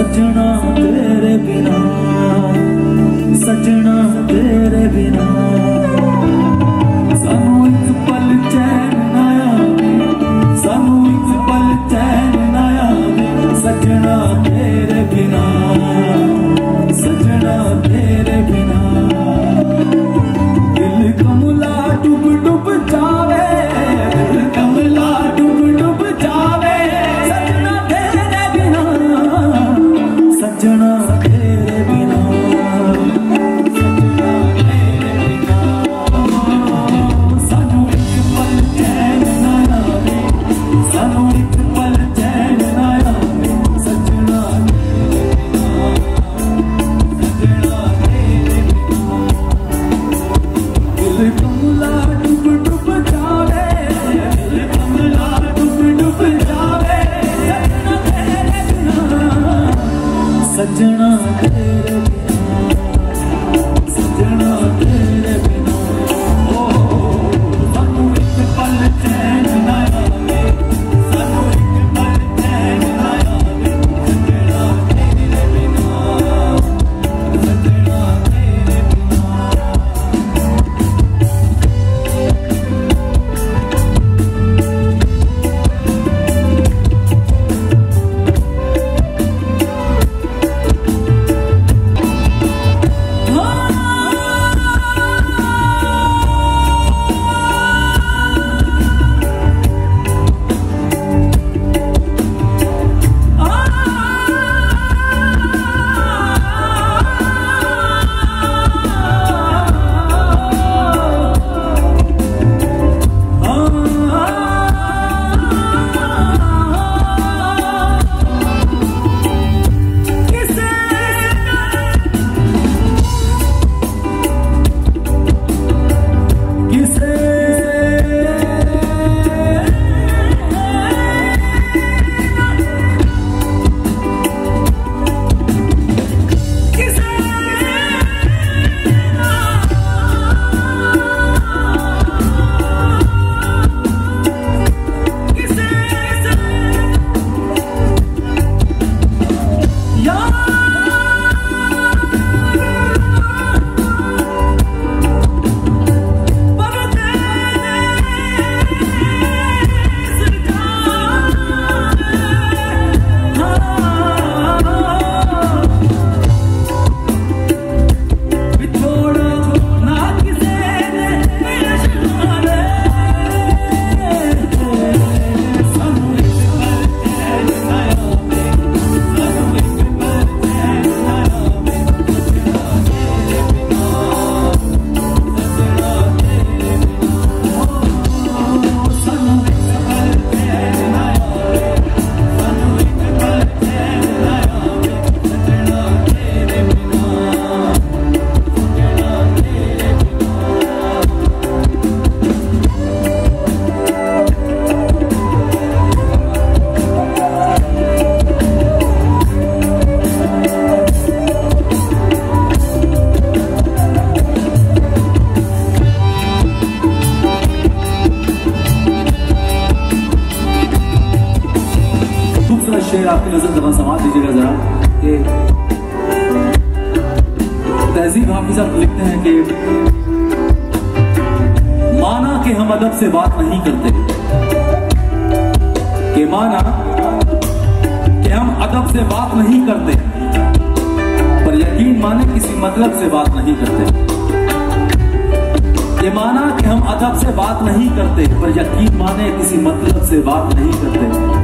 سجنا تیرے بنا سجنا تیرے بنا شعر آپ کی نظر زبان سماج دیجیے گا ذرا کہ تہذیب حافظ آپ لکھتے ہیں کہ مانا کہ ہم ادب سے بات نہیں کرتے، کہ مانا کہ ہم ادب سے بات نہیں کرتے، پر یقین مانے کسی مطلب سے بات نہیں کرتے۔ یہ مانا کہ ہم ادب سے بات نہیں کرتے، پر یقین مانے کسی مطلب سے بات نہیں کرتے۔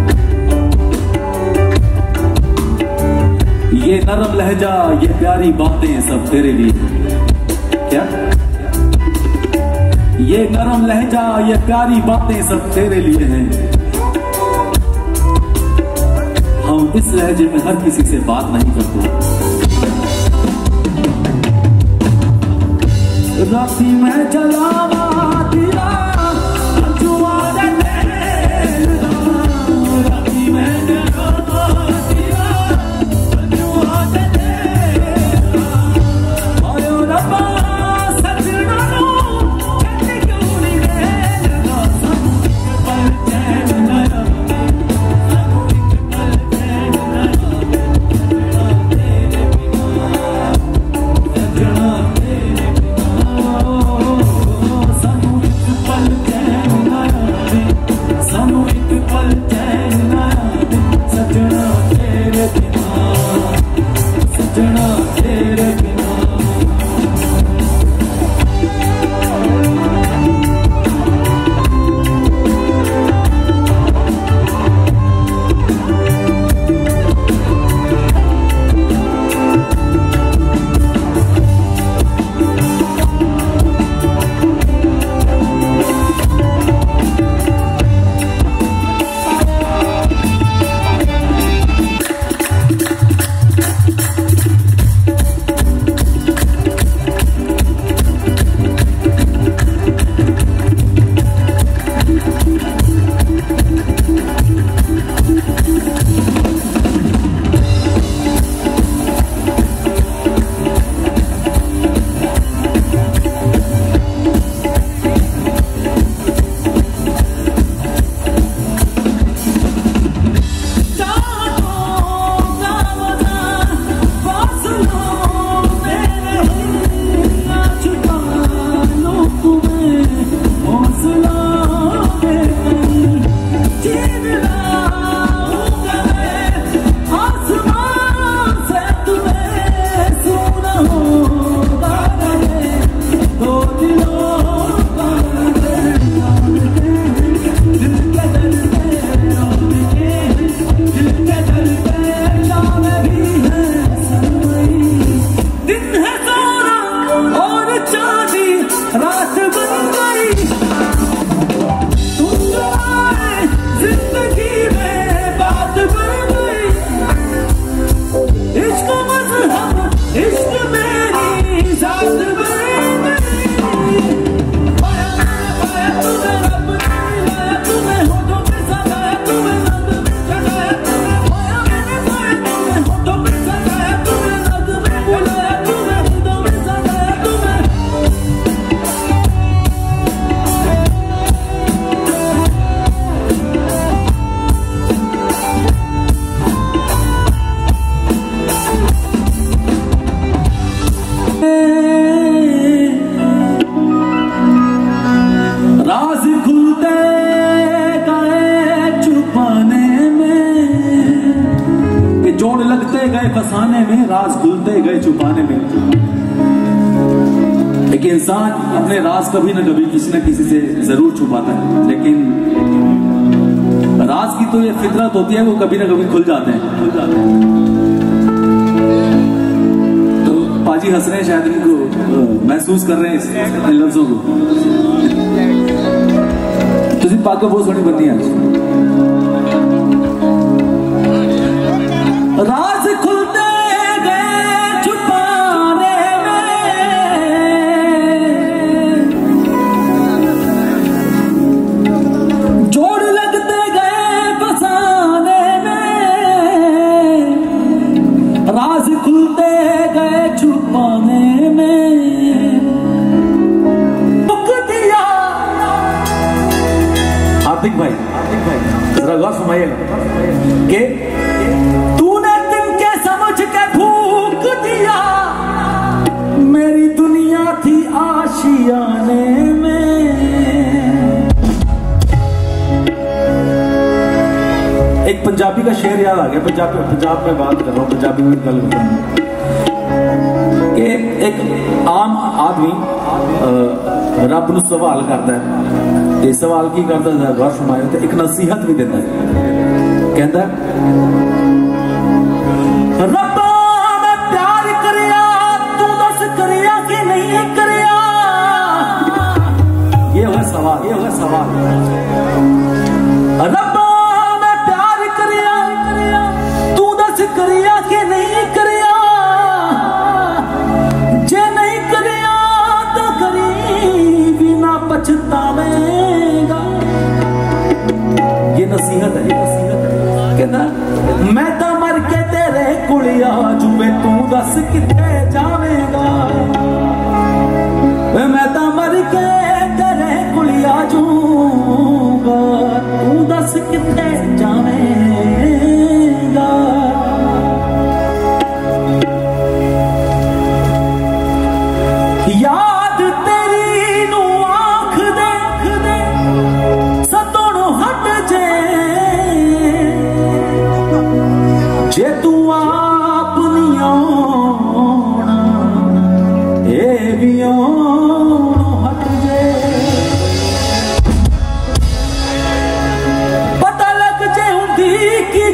یہ نرم لہجہ، یہ پیاری باتیں سب تیرے لیے۔ کیا؟ یہ نرم لہجہ، یہ پیاری باتیں سب تیرے لیے ہیں۔ ہم اس لہجے میں ہر کسی سے بات نہیں کرتے۔ راتی میں چلا گئے فسانے میں، راز کھلتے گئے چھپانے میں۔ ایک انسان اپنے راز کبھی نہ کبھی کسی نہ کسی سے ضرور چھپاتا ہے۔ لیکن راز کی تو یہ فطرت ہوتی ہے، وہ کبھی نہ کبھی کھل جاتے ہیں۔ کھل جاتے ہیں تو پاجی ہنس رہے ہیں شاید ان کو محسوس کر رہے ہیں ان لفظوں کو۔ تو پاک کو بہت سونی بنتی ہے راز کا شعر یاد آ گیا، پنجاب پنجاب میں بات کر رہا ہوں، پنجابی میں گل کر رہا ہوں۔ کہ ایک عام آدمی رب نو سوال کرتا ہے۔ یہ سوال کی کرتا ہے غور فرمایا تے ایک نصیحت بھی دیتا ہے۔ کہتا ہے، رب بس تو دس کتے جاویں گا میں تا مر کے تیرے کڑیا جوں گا تو دس کتے جاویں